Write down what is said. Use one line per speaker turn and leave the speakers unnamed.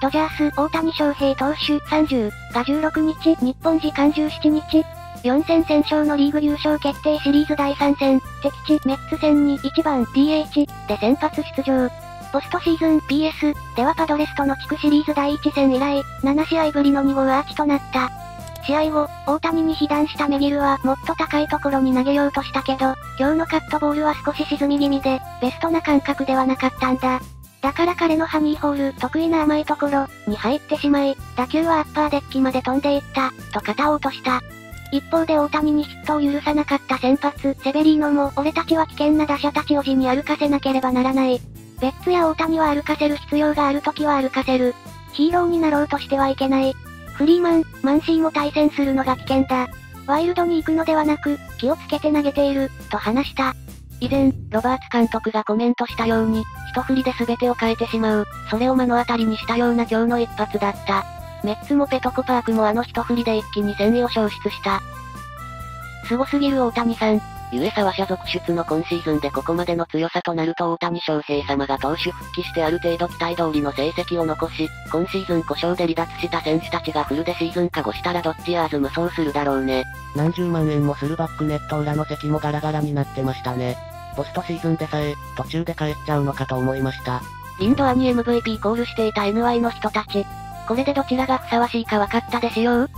ドジャース、大谷翔平投手30が16日、日本時間17日、4戦戦勝のリーグ優勝決定シリーズ第3戦、敵地メッツ戦に1番 DH で先発出場。ポストシーズン PS ではパドレスとの地区シリーズ第1戦以来、7試合ぶりの2号アーチとなった。試合後、大谷に被弾したメギルはもっと高いところに投げようとしたけど、今日のカットボールは少し沈み気味で、ベストな感覚ではなかったんだ。だから彼のハニーホール得意な甘いところに入ってしまい、打球はアッパーデッキまで飛んでいった、と肩を落とした。一方で大谷にヒットを許さなかった先発、セベリーノも、俺たちは危険な打者たちを地に歩かせなければならない。ベッツや大谷は歩かせる必要がある時は歩かせる。ヒーローになろうとしてはいけない。フリーマン、マンシーも対戦するのが危険だ。ワイルドに行くのではなく、気をつけて投げている、と話した。以前、ロバーツ監督がコメントしたように、一振りで全てを変えてしまう、それを目の当たりにしたような今日の一発だった。メッツもペトコパークもあの一振りで一気に戦意を消失した。凄すぎる大谷さん。ゆえ沢社続出の今シーズンでここまでの強さとなると大谷翔平様が投手復帰してある程度期待通りの成績を残し、今シーズン故障で離脱した選手たちがフルでシーズン化後したらどっちやーず無双するだろうね。
何十万円もするバックネット裏の席もガラガラになってましたね。ポストシーズンでさえ、途中で帰っちゃうのかと思いました。
インドアに MVP コールしていた NY の人たち。これでどちらがふさわしいか分かったでしよう？